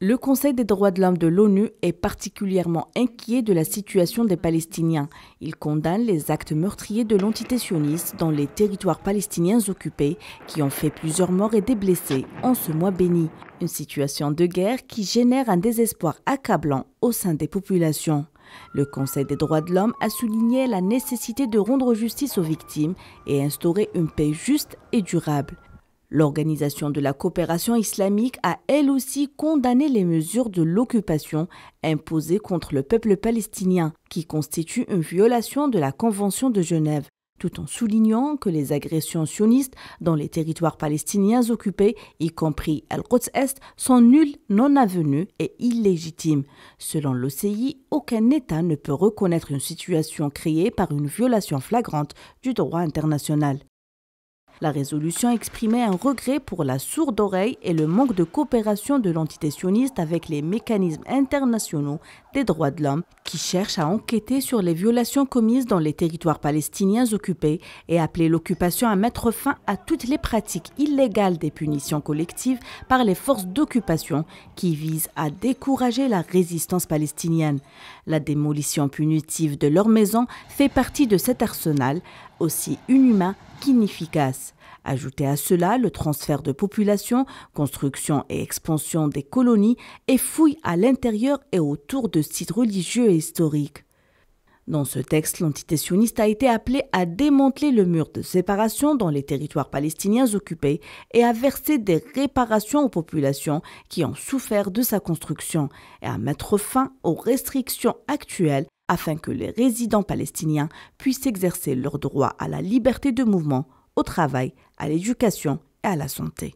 Le Conseil des droits de l'homme de l'ONU est particulièrement inquiet de la situation des Palestiniens. Il condamne les actes meurtriers de l'entité sioniste dans les territoires palestiniens occupés qui ont fait plusieurs morts et des blessés en ce mois béni. Une situation de guerre qui génère un désespoir accablant au sein des populations. Le Conseil des droits de l'homme a souligné la nécessité de rendre justice aux victimes et instaurer une paix juste et durable. L'Organisation de la coopération islamique a elle aussi condamné les mesures de l'occupation imposées contre le peuple palestinien, qui constituent une violation de la Convention de Genève, tout en soulignant que les agressions sionistes dans les territoires palestiniens occupés, y compris Al-Quds Est, sont nulles, non avenues et illégitimes. Selon l'OCI, aucun État ne peut reconnaître une situation créée par une violation flagrante du droit international. La résolution exprimait un regret pour la sourde oreille et le manque de coopération de l'entité sioniste avec les mécanismes internationaux des droits de l'homme qui cherchent à enquêter sur les violations commises dans les territoires palestiniens occupés et appeler l'occupation à mettre fin à toutes les pratiques illégales des punitions collectives par les forces d'occupation qui visent à décourager la résistance palestinienne. La démolition punitive de leurs maisons fait partie de cet arsenal aussi inhumain qu'inefficace. Ajoutez à cela le transfert de population, construction et expansion des colonies et fouilles à l'intérieur et autour de sites religieux et historiques. Dans ce texte, l'entité sioniste a été appelée à démanteler le mur de séparation dans les territoires palestiniens occupés et à verser des réparations aux populations qui ont souffert de sa construction et à mettre fin aux restrictions actuelles afin que les résidents palestiniens puissent exercer leur droit à la liberté de mouvement, au travail, à l'éducation et à la santé.